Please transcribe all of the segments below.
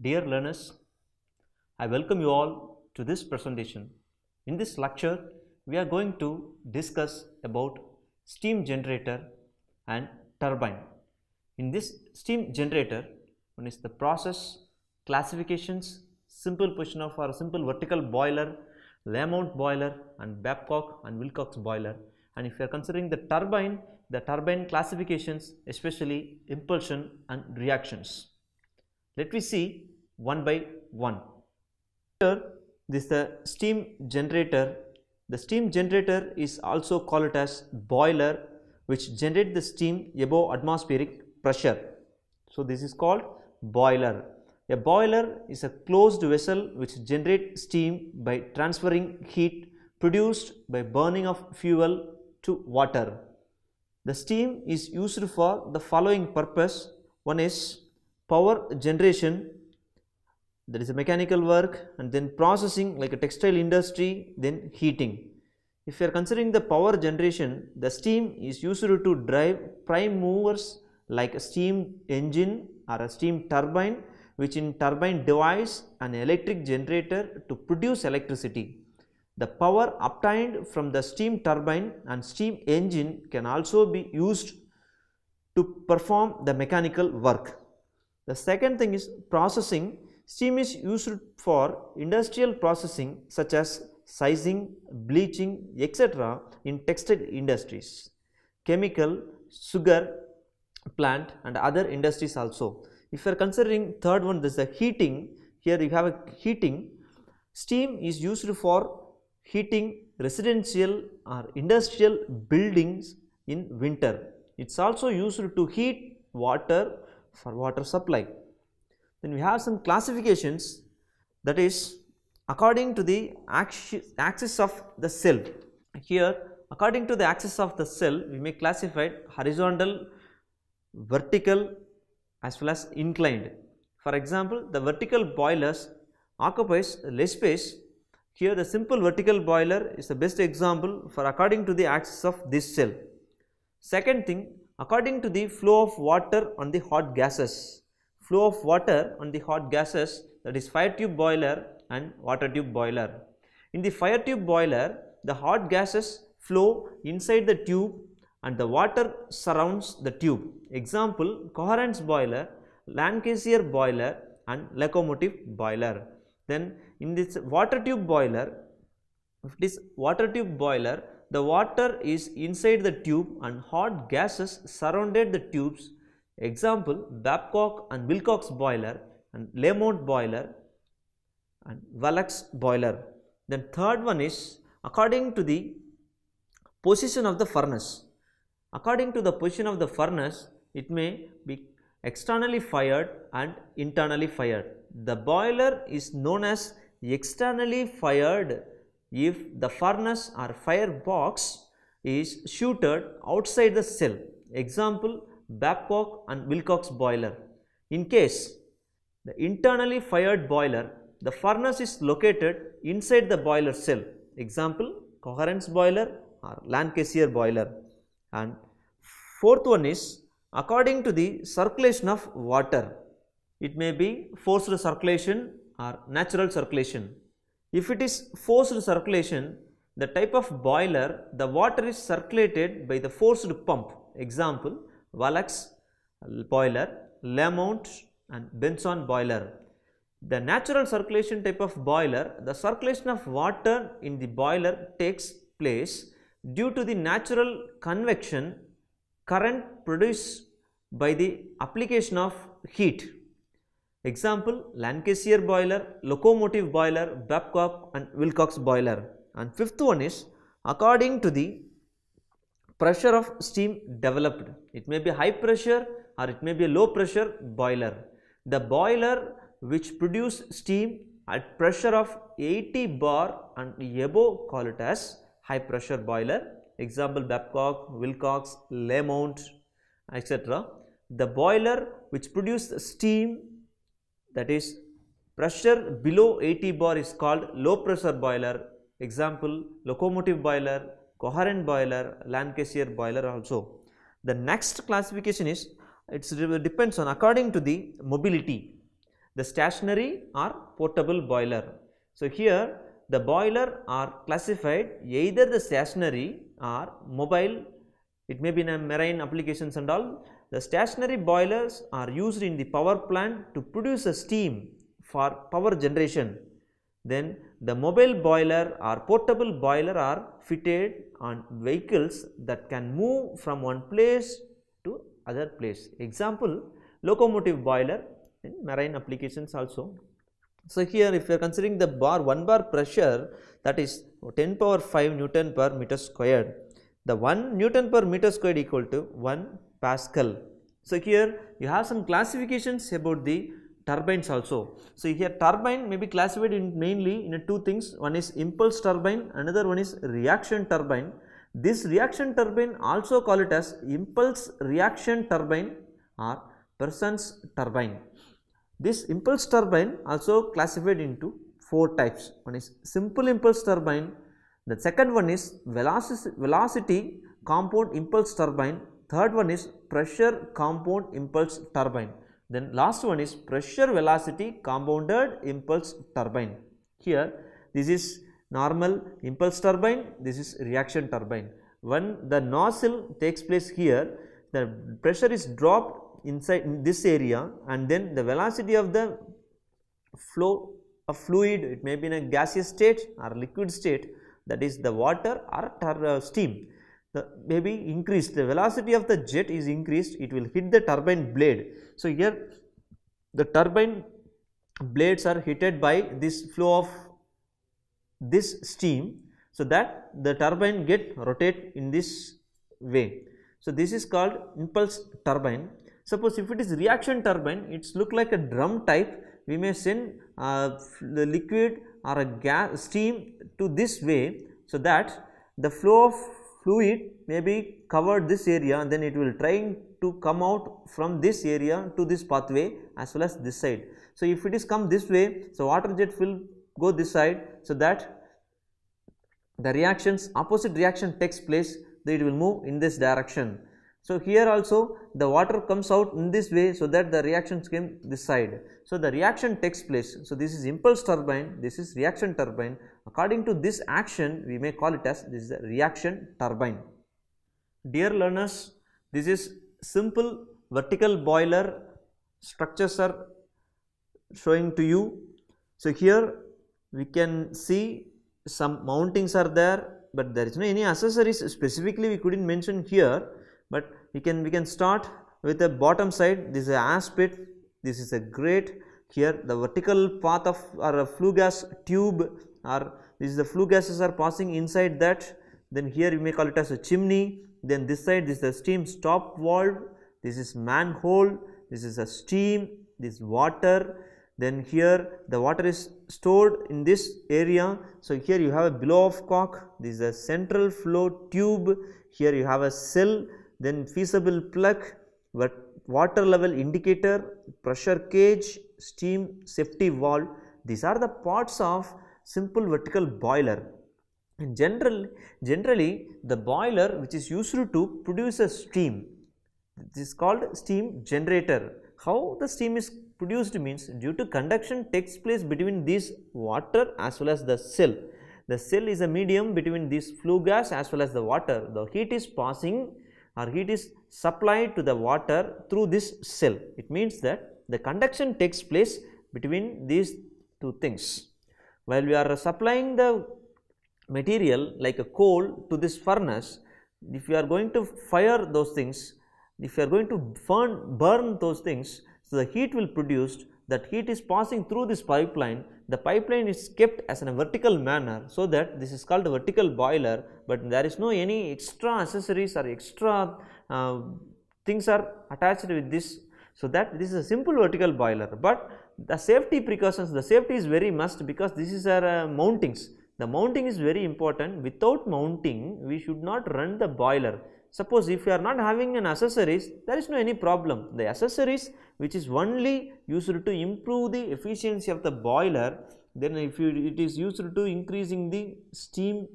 Dear learners, I welcome you all to this presentation. In this lecture, we are going to discuss about steam generator and turbine. In this steam generator, one is the process, classifications, simple position of or simple vertical boiler, Lamont boiler and Babcock and Wilcox boiler. And if you are considering the turbine, the turbine classifications, especially impulsion and reactions. Let me see one by one. Here, this is the steam generator. The steam generator is also called as boiler which generate the steam above atmospheric pressure. So, this is called boiler. A boiler is a closed vessel which generate steam by transferring heat produced by burning of fuel to water. The steam is used for the following purpose. One is power generation that is a mechanical work and then processing like a textile industry then heating. If you are considering the power generation the steam is used to drive prime movers like a steam engine or a steam turbine which in turbine device an electric generator to produce electricity. The power obtained from the steam turbine and steam engine can also be used to perform the mechanical work. The second thing is processing. Steam is used for industrial processing such as sizing, bleaching, etc. in textile industries, chemical, sugar plant and other industries also. If you are considering third one, this is the heating. Here you have a heating. Steam is used for heating residential or industrial buildings in winter. It is also used to heat water for water supply. Then we have some classifications that is according to the axis of the cell. Here according to the axis of the cell we may classify it horizontal, vertical as well as inclined. For example, the vertical boilers occupies less space. Here the simple vertical boiler is the best example for according to the axis of this cell. Second thing, according to the flow of water on the hot gases. Flow of water on the hot gases that is fire tube boiler and water tube boiler. In the fire tube boiler, the hot gases flow inside the tube and the water surrounds the tube. Example, Cochran boiler, Lancashire boiler and locomotive boiler. Then in this water tube boiler, if water tube boiler, the water is inside the tube and hot gases surrounded the tubes. Example, Babcock and Wilcox boiler and Lamont boiler and Velox boiler. Then third one is according to the position of the furnace. According to the position of the furnace, it may be externally fired and internally fired. The boiler is known as externally fired if the furnace or firebox is shooted outside the cell. Example, Babcock and Wilcox boiler. In case the internally fired boiler, the furnace is located inside the boiler cell. Example, Cochran boiler or Lancashire boiler and fourth one is according to the circulation of water it may be forced circulation or natural circulation if it is forced circulation the type of boiler the water is circulated by the forced pump example Velox boiler Lamont and Benson boiler the natural circulation type of boiler the circulation of water in the boiler takes place due to the natural convection current produced by the application of heat. Example Lancashire boiler, locomotive boiler, Babcock and Wilcox boiler. And fifth one is according to the pressure of steam developed. It may be high pressure or it may be a low pressure boiler. The boiler which produce steam at pressure of 80 bar and above call it as high pressure boiler. Example Babcock, Wilcox, Lamont etc. The boiler which produce steam that is pressure below 80 bar is called low pressure boiler. Example locomotive boiler, Cochran boiler, Lancashire boiler also. The next classification is it depends on according to the mobility. the stationary or portable boiler. So, here the boiler are classified either the stationary or mobile, it may be in a marine applications and all. The stationary boilers are used in the power plant to produce a steam for power generation. Then the mobile boiler or portable boiler are fitted on vehicles that can move from one place to other place. Example, locomotive boiler in marine applications also. So, here if you are considering the bar 1 bar pressure that is 10 power 5 Newton per meter squared, the 1 Newton per meter squared equal to 1 Pascal. So, here you have some classifications about the turbines also. So, here turbine may be classified in mainly in two things one is impulse turbine another one is reaction turbine. This reaction turbine also call it as impulse reaction turbine or Parson's turbine. This impulse turbine also classified into four types. One is simple impulse turbine, the second one is velocity, velocity compound impulse turbine, third one is pressure compound impulse turbine. Then last one is pressure velocity compounded impulse turbine. Here this is normal impulse turbine, this is reaction turbine. When the nozzle takes place here, the pressure is dropped inside in this area and then the velocity of the flow of fluid it may be in a gaseous state or liquid state that is the water or uh, steam the maybe increased the velocity of the jet is increased it will hit the turbine blade. So, here the turbine blades are heated by this flow of this steam. So, that the turbine get rotate in this way. So, this is called impulse turbine Suppose if it is reaction turbine, it's look like a drum type. We may send uh, the liquid or a gas steam to this way, so that the flow of fluid may be covered this area and then it will try to come out from this area to this pathway as well as this side. So, if it is come this way, so water jet will go this side, so that the reactions opposite reaction takes place, it will move in this direction. So, here also the water comes out in this way so that the reactions came this side. So, the reaction takes place. So, this is impulse turbine, this is reaction turbine. According to this action, we may call it as this is a reaction turbine. Dear learners, this is simple vertical boiler structures are showing to you. So, here we can see some mountings are there, but there is no any accessories specifically we could not mention here but we can we can start with the bottom side this is a ash pit this is a grate here the vertical path of a flue gas tube or this is the flue gases are passing inside that then here you may call it as a chimney then this side this is the steam stop valve this is manhole this is a steam this water then here the water is stored in this area so here you have a blow off cock this is a central flow tube here you have a cell then fusible plug, water level indicator, pressure gauge, steam safety valve. These are the parts of simple vertical boiler. In general, generally the boiler which is used to produce a steam, this is called steam generator. How the steam is produced means due to conduction takes place between this water as well as the cell. The cell is a medium between this flue gas as well as the water. The heat is passing or heat is supplied to the water through this cell. It means that the conduction takes place between these two things. While we are supplying the material like a coal to this furnace, if you are going to fire those things, if you are going to burn, burn those things, so the heat will produced that heat is passing through this pipeline. The pipeline is kept as in a vertical manner so that this is called a vertical boiler but there is no any extra accessories or extra uh, things are attached with this. So that this is a simple vertical boiler but the safety precautions the safety is very must because this is our uh, mountings the mounting is very important without mounting we should not run the boiler Suppose if you are not having an accessories, there is no any problem. The accessories which is only used to improve the efficiency of the boiler, then if you, it is used to increasing the steam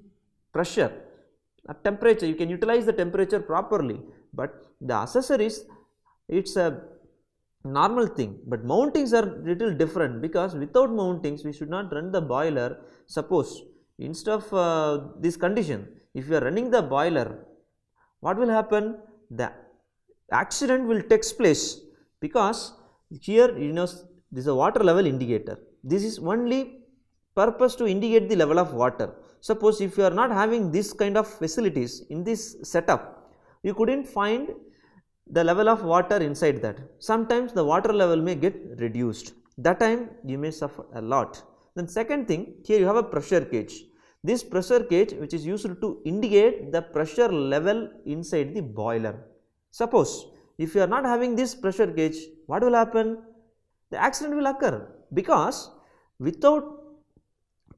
pressure, at temperature, you can utilize the temperature properly. But the accessories, it's a normal thing, but mountings are little different because without mountings we should not run the boiler. Suppose instead of uh, this condition, if you are running the boiler, what will happen? The accident will takes place because here you know this is a water level indicator. This is only purpose to indicate the level of water. Suppose if you are not having this kind of facilities in this setup, you could not find the level of water inside that. Sometimes the water level may get reduced. That time you may suffer a lot. Then second thing, here you have a pressure gauge. This pressure gauge which is used to indicate the pressure level inside the boiler. Suppose if you are not having this pressure gauge, what will happen? The accident will occur because without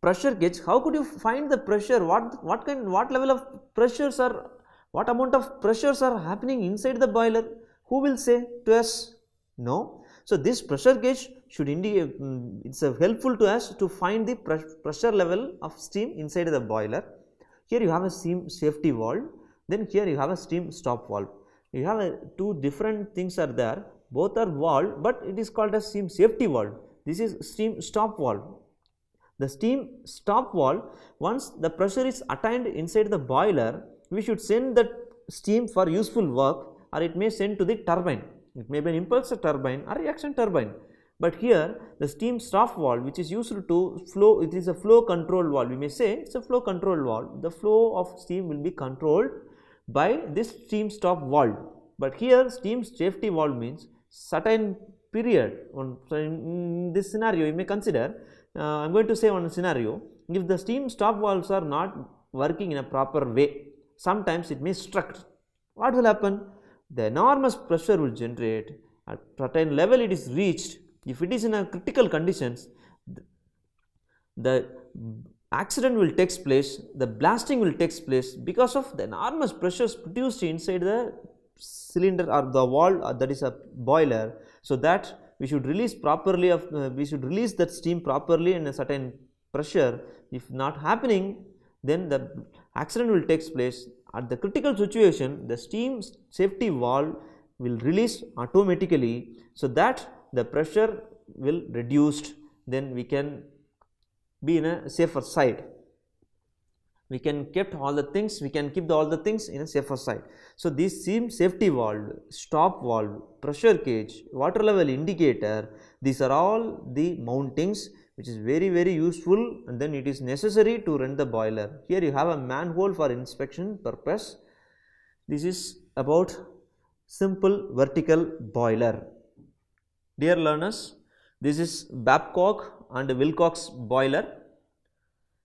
pressure gauge, how could you find the pressure? What what kind, what level of pressures are what amount of pressures are happening inside the boiler? Who will say to us? No. So, this pressure gauge should indicate um, it is helpful to us to find the pressure level of steam inside the boiler. Here you have a steam safety valve, then here you have a steam stop valve. You have a, two different things are there, both are valve, but it is called as steam safety valve. This is steam stop valve. The steam stop valve, once the pressure is attained inside the boiler, we should send that steam for useful work or it may send to the turbine. It may be an impulse turbine or reaction turbine. But here the steam stop valve which is used to flow, it is a flow control valve. We may say it is a flow control valve. The flow of steam will be controlled by this steam stop valve. But here steam safety valve means certain period on in this scenario you may consider uh, I am going to say one scenario if the steam stop valves are not working in a proper way sometimes it may struck. What will happen? The enormous pressure will generate at certain level it is reached. If it is in a critical conditions, the accident will take place, the blasting will take place because of the enormous pressures produced inside the cylinder or the wall uh, that is a boiler. So, that we should release properly of uh, we should release that steam properly in a certain pressure if not happening then the accident will take place. At the critical situation the steam safety valve will release automatically so that the pressure will reduced. Then we can be in a safer side. We can keep all the things we can keep the, all the things in a safer side. So this steam safety valve stop valve pressure gauge water level indicator these are all the mountings which is very very useful and then it is necessary to run the boiler. Here you have a manhole for inspection purpose. This is about simple vertical boiler. Dear learners, this is Babcock and Wilcox boiler.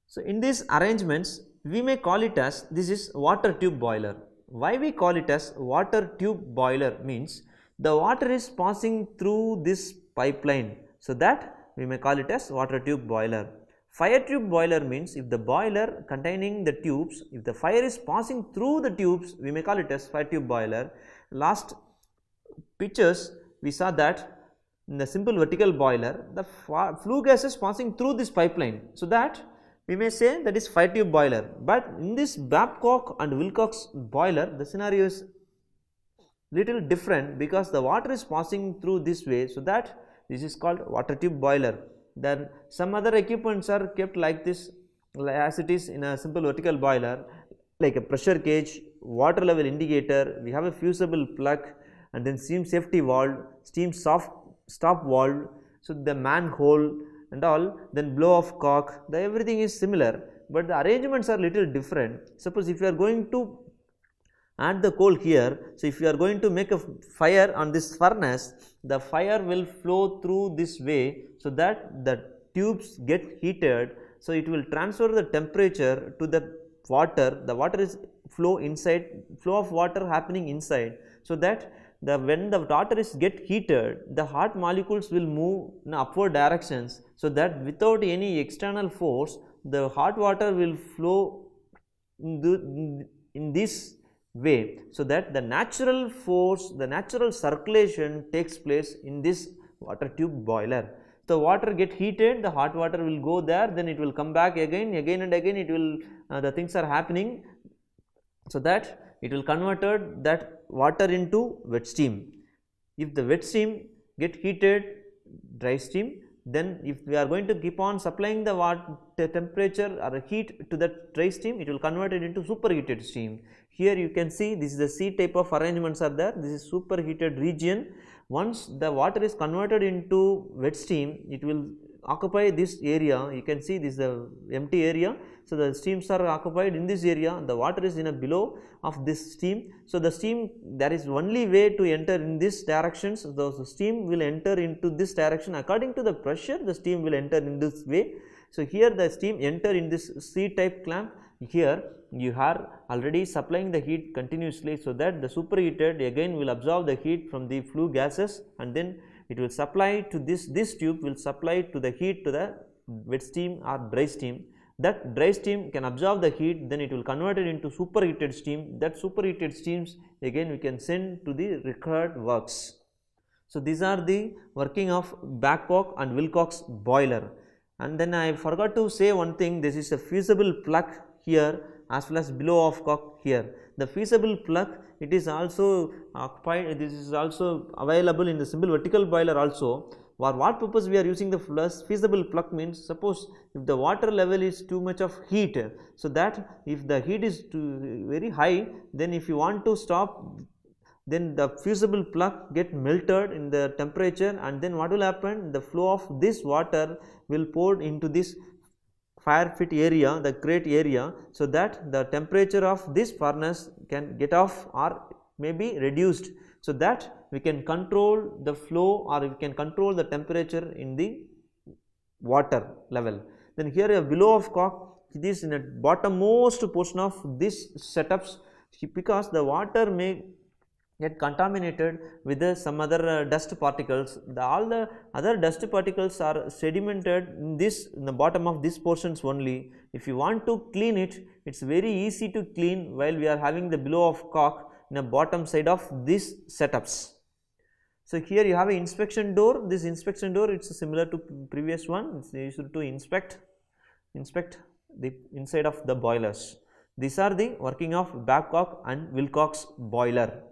So, in these arrangements we may call it as this is water tube boiler. Why we call it as water tube boiler means the water is passing through this pipeline. So, that we may call it as water tube boiler. Fire tube boiler means if the boiler containing the tubes, if the fire is passing through the tubes, we may call it as fire tube boiler. Last pictures we saw that in the simple vertical boiler, the flue gas is passing through this pipeline. So, that we may say that is fire tube boiler, but in this Babcock and Wilcox boiler, the scenario is little different because the water is passing through this way. So, that this is called water tube boiler. Then some other equipments are kept like this as it is in a simple vertical boiler like a pressure gauge water level indicator we have a fusible plug and then steam safety valve steam soft stop valve so the manhole and all then blow off cock the everything is similar but the arrangements are little different. Suppose if you are going to add the coal here. So, if you are going to make a fire on this furnace, the fire will flow through this way, so that the tubes get heated. So, it will transfer the temperature to the water, the water is flow inside, flow of water happening inside. So, that the when the water is get heated, the hot molecules will move in upward directions. So, that without any external force, the hot water will flow in, the, in this way. So, that the natural force, the natural circulation takes place in this water tube boiler. The water get heated, the hot water will go there, then it will come back again, again and again it will, uh, the things are happening. So, that it will converted that water into wet steam. If the wet steam get heated dry steam then if we are going to keep on supplying the water temperature or heat to that dry steam it will convert it into superheated steam here you can see this is the c type of arrangements are there. This is superheated region. Once the water is converted into wet steam it will occupy this area you can see this is the empty area. So the steams are occupied in this area. The water is in a below of this steam so the steam there is only way to enter in this directions so the steam will enter into this direction. According to the pressure the steam will enter in this way. So here the steam enter in this c type clamp. Here you are already supplying the heat continuously so that the superheated again will absorb the heat from the flue gases and then it will supply to this this tube will supply to the heat to the wet steam or dry steam. That dry steam can absorb the heat then it will convert it into superheated steam. That superheated steams again we can send to the required works. So, these are the working of Babcock and Wilcox boiler. And then I forgot to say one thing. This is a fusible plug here as well as blow off cock here. The fusible plug it is also occupied this is also available in the simple vertical boiler also for what purpose we are using the fusible plug means suppose if the water level is too much of heat so that if the heat is too very high then if you want to stop then the fusible plug get melted in the temperature and then what will happen the flow of this water will pour into this fire pit area the grate area so that the temperature of this furnace can get off or may be reduced so that we can control the flow or we can control the temperature in the water level. Then here a blow off cock it is in a bottommost portion of this setups because the water may get contaminated with uh, some other uh, dust particles. The, all the other dust particles are sedimented in this in the bottom of these portions only. If you want to clean it, it is very easy to clean while we are having the blow off cock in the bottom side of these setups. So, here you have an inspection door, this inspection door it is similar to previous one, it is used to inspect, inspect the inside of the boilers. These are the working of Babcock and Wilcox boiler.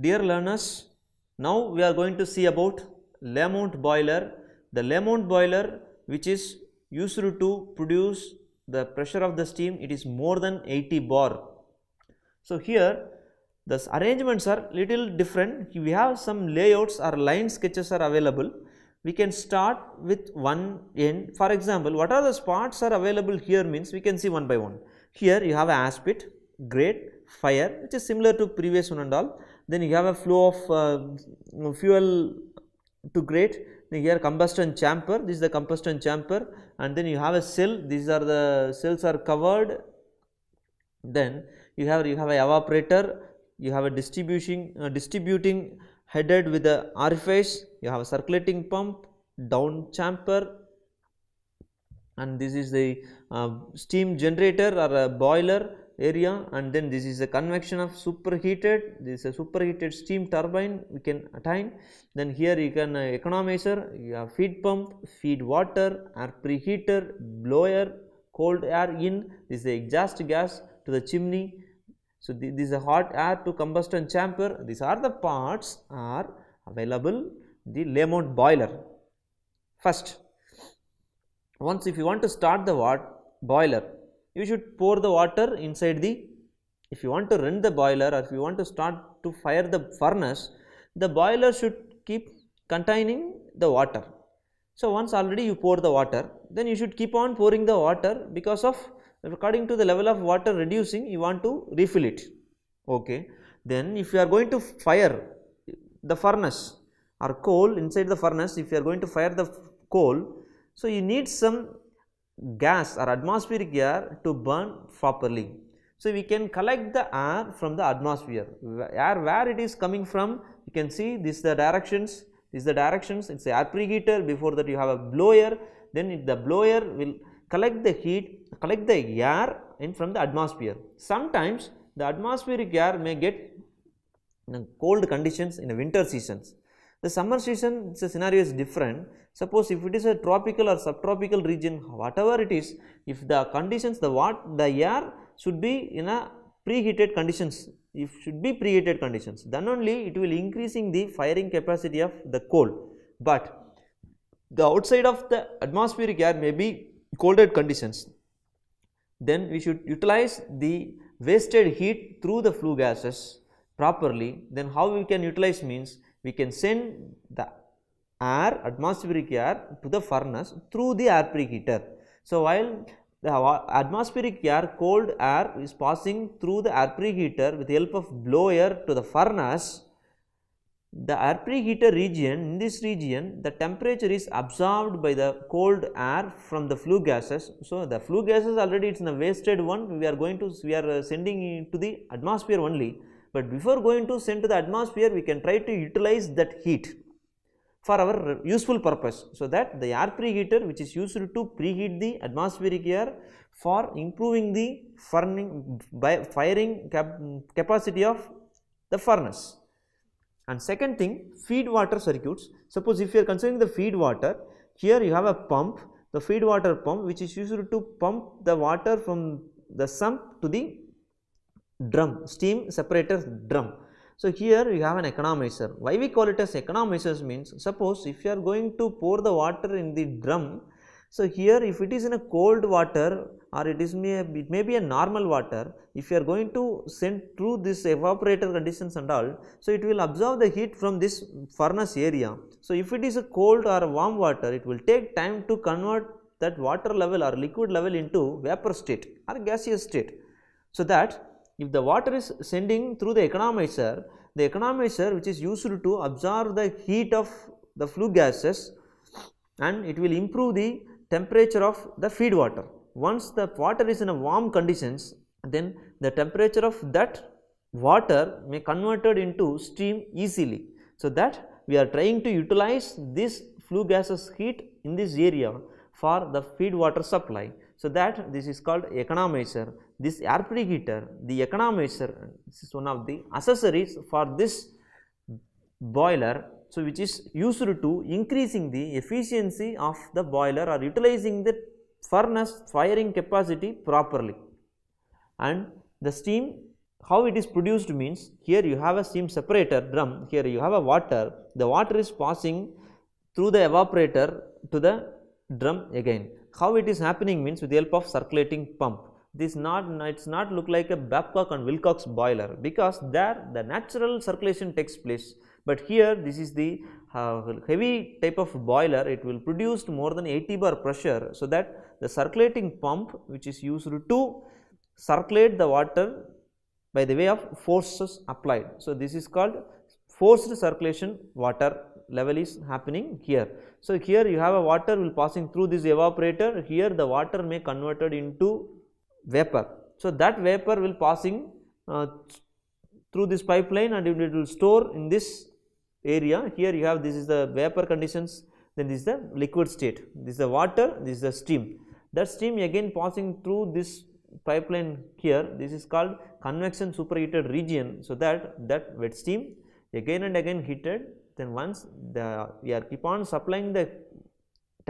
Dear learners, now we are going to see about Lamont boiler. The Lamont boiler which is used to produce the pressure of the steam it is more than 80 bar. So, here the arrangements are little different. We have some layouts or line sketches are available. We can start with one end. For example what are the spots are available here means we can see one by one. Here you have a ash pit grate fire which is similar to previous one and all then you have a flow of uh, fuel to grate. Then here combustion chamber this is the combustion chamber and then you have a cell. These are the cells are covered. Then you have you have a evaporator. You have a distribution uh, distributing headed with the orifice. You have a circulating pump down chamber and this is the uh, steam generator or a boiler area and then this is a convection of superheated this is a superheated steam turbine we can attain. Then here you can uh, economizer you have feed pump feed water air preheater blower cold air in this is the exhaust gas to the chimney. So, this is a hot air to combustion chamber. These are the parts are available the Lamont boiler. First once if you want to start the water boiler you should pour the water inside the if you want to run the boiler or if you want to start to fire the furnace the boiler should keep containing the water. So, once already you pour the water then you should keep on pouring the water because of according to the level of water reducing you want to refill it okay then if you are going to fire the furnace or coal inside the furnace if you are going to fire the coal so you need some gas or atmospheric air to burn properly. So we can collect the air from the atmosphere. Air where it is coming from you can see this the directions. This the directions. It's a air preheater. Before that you have a blower. Then it, the blower will collect the heat, collect the air in from the atmosphere. Sometimes the atmospheric air may get cold conditions in the winter seasons. The summer season the scenario is different. Suppose if it is a tropical or subtropical region whatever it is if the conditions the what the air should be in a preheated conditions if should be preheated conditions then only it will increasing the firing capacity of the coal. But the outside of the atmospheric air may be colded conditions then we should utilize the wasted heat through the flue gases properly then how we can utilize means we can send the air atmospheric air to the furnace through the air preheater. So, while the atmospheric air cold air is passing through the air preheater with the help of blower to the furnace the air preheater region in this region the temperature is absorbed by the cold air from the flue gases. So, the flue gases already it is in the wasted one we are going to we are uh, sending into the atmosphere only, but before going to send to the atmosphere we can try to utilize that heat for our useful purpose. So, that the air preheater which is used to preheat the atmospheric air for improving the by firing cap capacity of the furnace. And second thing feed water circuits, suppose if you are considering the feed water, here you have a pump, the feed water pump which is used to pump the water from the sump to the drum, steam separator drum. So, here you have an economizer. Why we call it as economizers means suppose if you are going to pour the water in the drum. So, here if it is in a cold water or it is may it may be a normal water if you are going to send through this evaporator conditions and all so it will absorb the heat from this furnace area so if it is a cold or a warm water it will take time to convert that water level or liquid level into vapor state or gaseous state so that if the water is sending through the economizer the economizer which is used to absorb the heat of the flue gases and it will improve the temperature of the feed water once the water is in a warm conditions then the temperature of that water may converted into steam easily. So, that we are trying to utilize this flue gases heat in this area for the feed water supply. So, that this is called economizer. This air preheater, the economizer, this is one of the accessories for this boiler. So, which is used to increasing the efficiency of the boiler or utilizing the furnace firing capacity properly and the steam how it is produced means here you have a steam separator drum here you have a water the water is passing through the evaporator to the drum again how it is happening means with the help of circulating pump this not it's not look like a Babcock and Wilcox boiler because there the natural circulation takes place but here this is the uh, heavy type of boiler it will produce more than 80 bar pressure. So, that the circulating pump which is used to circulate the water by the way of forces applied. So, this is called forced circulation water level is happening here. So, here you have a water will passing through this evaporator. Here the water may converted into vapor. So, that vapor will passing uh, through this pipeline and it will store in this area. Here you have this is the vapor conditions then this is the liquid state. This is the water this is the steam. That steam again passing through this pipeline here. This is called convection superheated region. So that that wet steam again and again heated then once the we are keep on supplying the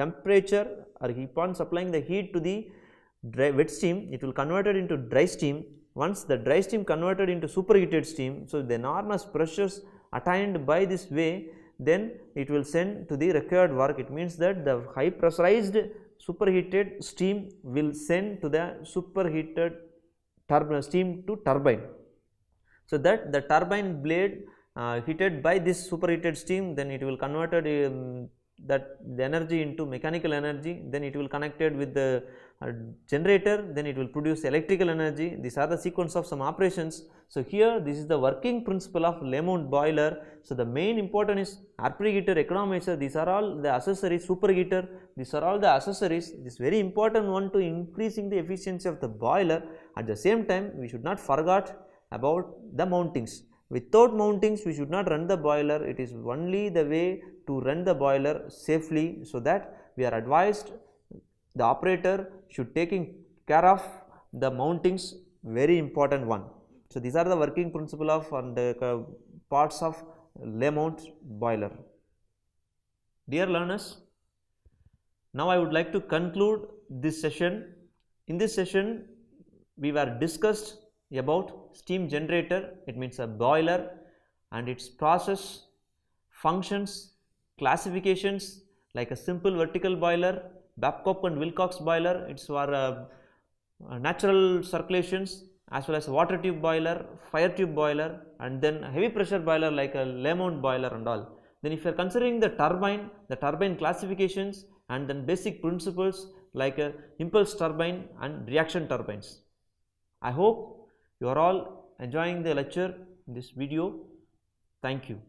temperature or keep on supplying the heat to the dry wet steam it will converted into dry steam once the dry steam converted into superheated steam so the enormous pressures attained by this way then it will send to the required work it means that the high pressurized superheated steam will send to the superheated turbine steam to turbine. So, that the turbine blade heated by this superheated steam then it will converted um, that the energy into mechanical energy then it will connected with the uh, generator then it will produce electrical energy. These are the sequence of some operations. So, here this is the working principle of Lamont boiler. So, the main important is air preheater economizer these are all the accessories superheater. These are all the accessories. This very important one to increasing the efficiency of the boiler. At the same time we should not forget about the mountings Without mountings, we should not run the boiler. It is only the way to run the boiler safely. So, that we are advised the operator should taking care of the mountings very important one. So, these are the working principle of the uh, parts of Lamont boiler. Dear learners, now I would like to conclude this session. In this session, we were discussed about steam generator, it means a boiler and its process, functions, classifications like a simple vertical boiler, Babcock and Wilcox boiler, it's for uh, uh, natural circulations as well as water tube boiler, fire tube boiler and then heavy pressure boiler like a Lamont boiler and all. Then if you are considering the turbine, the turbine classifications and then basic principles like a impulse turbine and reaction turbines. I hope you are all enjoying the lecture in this video. Thank you.